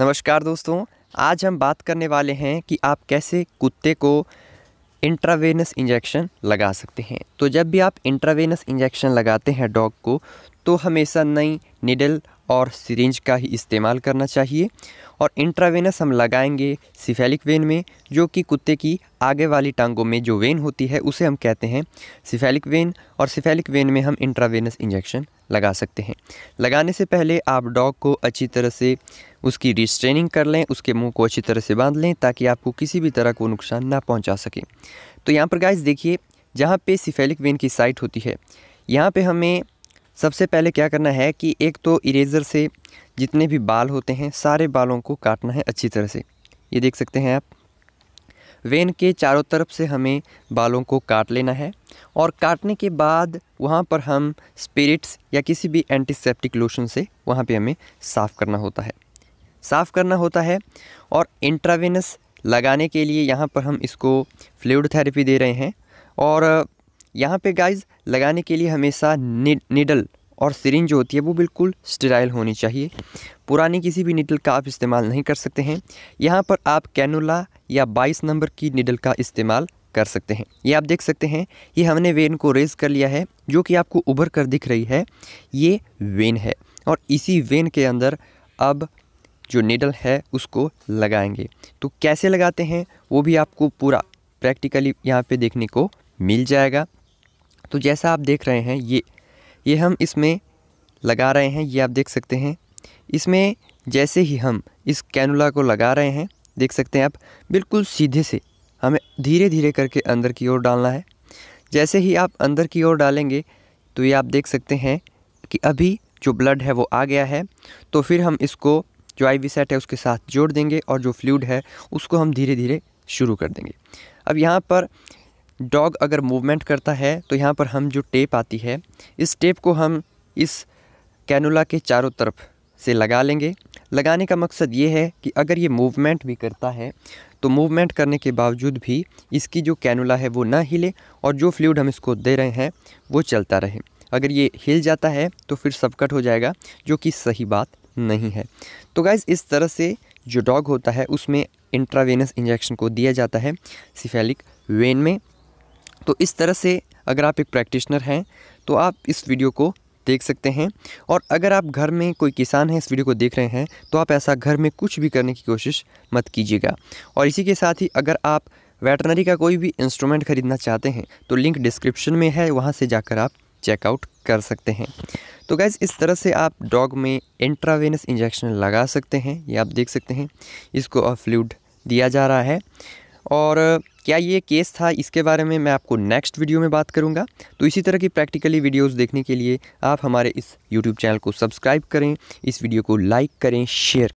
नमस्कार दोस्तों, आज हम बात करने वाले हैं कि आप कैसे कुत्ते को इंट्रावेनस इंजेक्शन लगा सकते हैं। तो जब भी आप इंट्रावेनस इंजेक्शन लगाते हैं डॉग को तो हमेशा नई निडल और सिरिंज का ही इस्तेमाल करना चाहिए और इंट्रावेनस हम लगाएँगे सिफेलिक वेन में, जो कि कुत्ते की आगे वाली टांगों में जो वेन होती है, उसे हम कहते हैं सिफेलिक वेन। और सिफेलिक वेन में हम इंट्रावेनस इंजेक्शन लगा सकते हैं। लगाने से पहले आप डॉग को अच्छी तरह से उसकी रिस्ट्रेनिंग कर लें, उसके मुँह को अच्छी तरह से बाँध लें, ताकि आपको किसी भी तरह को नुकसान ना पहुँचा सके। तो यहाँ पर गाइस देखिए, जहाँ पे सिफेलिक वेन की साइट होती है, यहाँ पे हमें सबसे पहले क्या करना है कि एक तो इरेज़र से जितने भी बाल होते हैं, सारे बालों को काटना है अच्छी तरह से। ये देख सकते हैं आप। वेन के चारों तरफ़ से हमें बालों को काट लेना है और काटने के बाद वहाँ पर हम स्पिरिट्स या किसी भी एंटीसेप्टिक लोशन से वहाँ पे हमें साफ़ करना होता है। साफ़ करना होता है और इंट्रावेनस लगाने के लिए यहाँ पर हम इसको फ्लूड थेरेपी दे रहे हैं और यहाँ पे गाइस लगाने के लिए हमेशा निडल और सिरिंज जो होती है वो बिल्कुल स्टेराइल होनी चाहिए। पुरानी किसी भी निडल का आप इस्तेमाल नहीं कर सकते हैं। यहाँ पर आप कैनोला या 22 नंबर की निडल का इस्तेमाल कर सकते हैं। ये आप देख सकते हैं, ये हमने वेन को रेज कर लिया है, जो कि आपको उभर कर दिख रही है। ये वेन है और इसी वेन के अंदर अब जो निडल है उसको लगाएँगे। तो कैसे लगाते हैं, वो भी आपको पूरा प्रैक्टिकली यहाँ पे देखने को मिल जाएगा। तो जैसा आप देख रहे हैं, ये ये हम इसमें लगा रहे हैं, ये आप देख सकते हैं। इसमें जैसे ही हम इस कैनुला को लगा रहे हैं, देख सकते हैं आप, बिल्कुल सीधे से हमें धीरे धीरे करके अंदर की ओर डालना है। जैसे ही आप अंदर की ओर डालेंगे तो ये आप देख सकते हैं कि अभी जो ब्लड है वो आ गया है तो फिर हम इसको, जो आई वी सेट है, उसके साथ जोड़ देंगे और जो फ्लूड है, उसको हम धीरे धीरे शुरू कर देंगे। अब यहाँ पर डॉग अगर मूवमेंट करता है तो यहाँ पर हम जो टेप आती है, इस टेप को हम इस कैनुला के चारों तरफ़ से लगा लेंगे। लगाने का मकसद ये है कि अगर ये मूवमेंट भी करता है तो मूवमेंट करने के बावजूद भी इसकी जो कैनुला है वो ना हिले और जो फ्लूड हम इसको दे रहे हैं, वो चलता रहे। अगर ये हिल जाता है तो फिर सबकट हो जाएगा, जो कि सही बात नहीं है। तो गाइज़ इस तरह से जो डॉग होता है, उसमें इंट्रावेनस इंजेक्शन को दिया जाता है, सिफेलिक वेन में। तो इस तरह से अगर आप एक प्रैक्टिशनर हैं तो आप इस वीडियो को देख सकते हैं। और अगर आप घर में कोई किसान है, इस वीडियो को देख रहे हैं तो आप ऐसा घर में कुछ भी करने की कोशिश मत कीजिएगा। और इसी के साथ ही अगर आप वेटनरी का कोई भी इंस्ट्रूमेंट ख़रीदना चाहते हैं तो लिंक डिस्क्रिप्शन में है, वहाँ से जाकर आप चेकआउट कर सकते हैं। तो गैज़ इस तरह से आप डॉग में इंट्रावेनस इंजेक्शन लगा सकते हैं, ये आप देख सकते हैं। इसको फ्लूड दिया जा रहा है। और क्या ये केस था? इसके बारे में मैं आपको नेक्स्ट वीडियो में बात करूँगा। तो इसी तरह की प्रैक्टिकली वीडियोस देखने के लिए आप हमारे इस यूट्यूब चैनल को सब्सक्राइब करें, इस वीडियो को लाइक करें शेयर